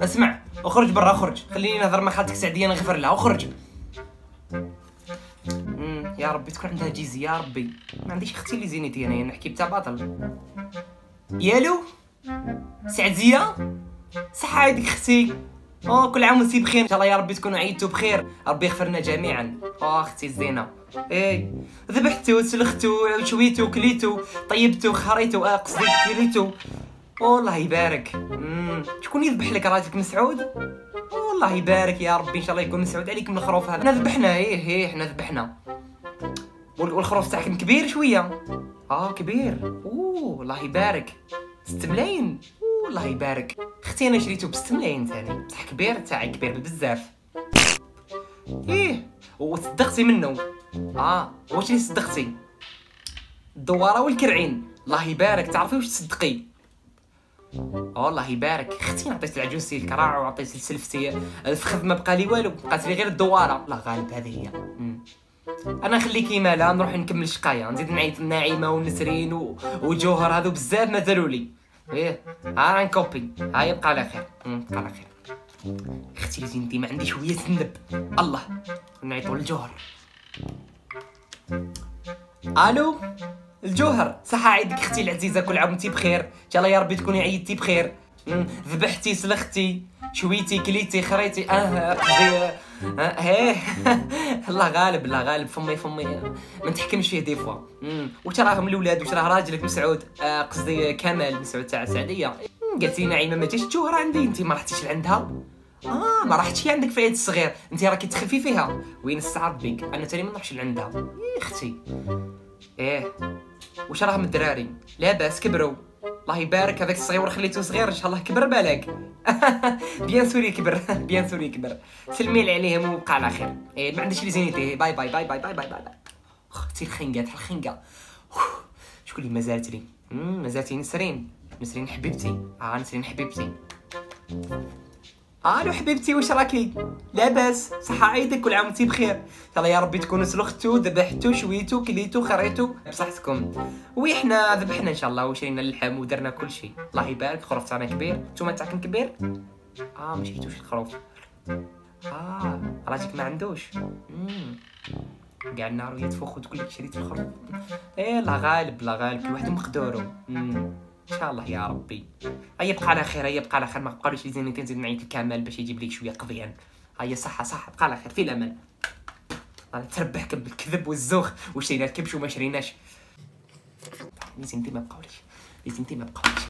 اسمع اخرج برا اخرج. خليني نهضر مع خالتك سعدية نغفر لها. اخرج. يا ربي تكون عندها جيزي يا ربي. ما عنديش أختي les unités انايا نحكي بتاع باطل. يالو؟ سعدية؟ صحة عيدك أختي. آه كل عام وانتي بخير. إن شاء الله يا ربي تكونوا عيدتوا بخير. ربي يغفر لنا جميعا. آه أختي الزينة. إيه ذبحتو سلختو شويتو كليتو طيبتو خريتو آه قصدي كليتو والله يبارك. شكون يذبح لك راجلك مسعود؟ والله يبارك يا ربي إن شاء الله يكون مسعود. عليكم الخروف هذا. إحنا ذبحنا إيه إيه إحنا ذبحنا. وال- والخروف تاعكم كبير شوية. آه كبير. أوه الله يبارك. ست ملايين. أوه، الله يبارك. أختي أنا شريته بست ملايين ثاني. بصح كبير؟ تاعي كبير بزاف. إيه وصدقتي منه. آه واش اللي صدقتي؟ الدوارة والكرعين. الله يبارك. تعرفي واش تصدقي؟ آه الله يبارك. أختي عطيت العجوزتي الكراع وعطيت لسلفتي الفخذ ما بقى لي والو. بقات لي غير الدوارة. الله غالب هذه هي. أنا نخليكي مالا نروح نكمل شقاية. نزيد نعيط الناعمة ونسرين و... وجوهر هذو بزاف مازالوا لي. إيه ها نكوبي ها يبقى على خير. يبقى على خير. أختي زينتي ما عندي شوية تنب الله نعيطوا للجوهر. ألو؟ الجوهر. صحة عيدك أختي العزيزة كل عام وانتي بخير. إن شاء الله يا ربي تكوني عيدتي بخير. ذبحتي سلختي شويتي كليتي خريتي. آه قصدي آه هيه الله غالب الله غالب. فمي فمي. ما نتحكمش فيه دي فوا. واش راهم الأولاد واش راه راجلك مسعود آه قصدي كمال مسعود تاع سعدية مم، قالت لي نعيمة ما جاش الجوهر عندي. انت ما رحتيش لعندها؟ آه ما راحتش عندك في عيد الصغير. انت راكي تخفي فيها. وين السعر بيك؟ أنا تاني ما نروحش لعندها. أختي. إيه. وش راه من الدراري. لاباس كبروا. الله يبارك هذاك الصغيور خليته صغير إن شاء الله كبر بالك. bien sûr كبر bien sûr كبر. سلمي عليهم وبقى على خير. إيه ما عنديش les unités bye bye bye bye bye bye bye. أختي الخنقة تاع الخنقة. شكون اللي مازالت لي؟ مازالتي نسرين نسرين حبيبتي. آه نسرين حبيبتي. آلو حبيبتي واش راكي؟ لاباس صحة عيدك كل عام وانتي بخير. الله يا ربي تكونوا سلختو ذبحتو شويتو كليتو خريتو بصحتكم. oui حنا ذبحنا إن شاء الله وشرينا اللحم ودرنا كل شيء. الله يبارك الخروف تاعنا كبير. نتوما تاعكم كبير؟ آه ما شريتوش الخروف. آه راجلك ما عندوش. كاع النار وهي تفوخ وتقول لك شريت الخروف. إيه الله غالب الله غالب كل واحد مقدورو مم. ان شاء الله يا ربي. يبقى على خير هيا يبقى على خير. ما بقالوش لي زينتين نزيد الكمال باش يجيب لك شوية قضيان هيا صحة صحة بقى على خير. في الامان الله تربحك بالكذب والزوخ وشرينا الكبش وما شريناش. لي زينتي ما بقاوليش. لي زينتي ما بقاوليش.